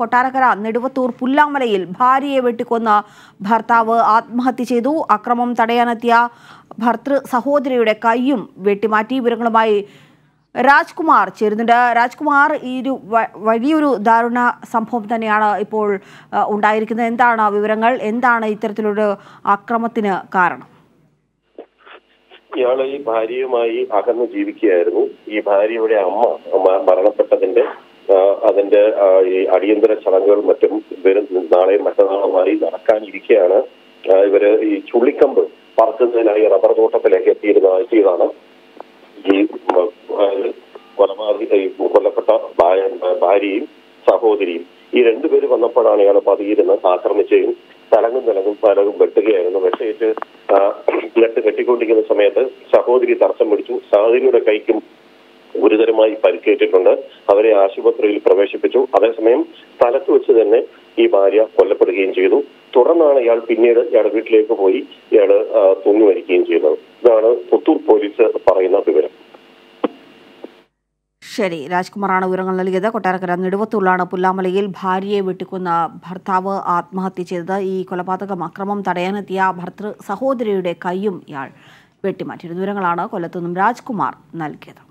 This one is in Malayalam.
കൊട്ടാരക്കര നെടുവത്തൂർ പുല്ലാമലയിൽ ഭാര്യയെ വെട്ടിക്കൊന്ന ഭർത്താവ് ആത്മഹത്യ ചെയ്തു. അക്രമം തടയാനെത്തിയ ഭർത്തൃ സഹോദരിയുടെ കൈയും വെട്ടിമാറ്റി. വിവരങ്ങളുമായി രാജ്കുമാർ ചേരുന്നുണ്ട്. രാജ്കുമാർ ഈ ഒരു വലിയൊരു ദാരുണ സംഭവം തന്നെയാണ് ഇപ്പോൾ ഉണ്ടായിരിക്കുന്നത്. എന്താണ് വിവരങ്ങൾ? എന്താണ് ഇത്തരത്തിലൊരു അക്രമത്തിന് കാരണം? ഇയാൾ ഈ ഭാര്യയുമായി അകന്ന് ജീവിക്കുകയായിരുന്നു. ഈ ഭാര്യയുടെ അമ്മ മരണപ്പെട്ടതിന്റെ ഈ അടിയന്തര ചടങ്ങുകൾ മറ്റും വരും. നാളെയും മറ്റന്നാളുമായി നടക്കാനിരിക്കെയാണ്. ആ, ഇവർ ഈ ചുള്ളിക്കമ്പ് പറക്കുന്നതിനായി റബ്ബർ തോട്ടത്തിലേക്ക് എത്തിയിരുന്ന എത്തിയതാണ് ഈ കൊലപാതക കൊല്ലപ്പെട്ട ഭാര്യ- ഭാര്യയും സഹോദരിയും. ഈ രണ്ടുപേര് വന്നപ്പോഴാണ് ഇയാൾ പതിയിരുന്ന് ആക്രമിച്ചുകയും തലങ്ങും തലങ്ങും തലകും വെട്ടുകയായിരുന്നു. ആ, നെട്ട് കെട്ടിക്കൊണ്ടിരിക്കുന്ന സമയത്ത് സഹോദരി തടസ്സം പിടിച്ചു. സഹോദരിയുടെ കൈക്കും ഗുരുതരമായി പരിക്കേറ്റിട്ടുണ്ട്. അവരെ ആശുപത്രിയിൽ പ്രവേശിപ്പിച്ചു. അതേസമയം സ്ഥലത്ത് വെച്ച് തന്നെ ഈ ഭാര്യ കൊല്ലപ്പെടുകയും ചെയ്തു. തുടർന്നാണ് ഇയാൾ പിന്നീട് ഇയാളുടെ വീട്ടിലേക്ക് പോയി ഇയാൾ തൂങ്ങി മരിക്കുകയും ചെയ്യുന്നത് ഇതാണ് പുത്തൂർ പോലീസ് പറയുന്ന വിവരം. ശരി രാജ്കുമാറാണ് വിവരങ്ങൾ നൽകിയത്. കൊട്ടാരക്കര നെടുവത്തൂരിലാണ് പുല്ലാമലയിൽ ഭാര്യയെ വെട്ടിക്കുന്ന ഭർത്താവ് ആത്മഹത്യ ചെയ്തത്. ഈ കൊലപാതകം അക്രമം തടയാനെത്തിയ ഭർത്തൃ സഹോദരിയുടെ കൈയും ഇയാൾ വെട്ടിമാറ്റിയിരുന്നു. വിവരങ്ങളാണ് കൊല്ലത്തുനിന്നും രാജ്കുമാർ നൽകിയത്.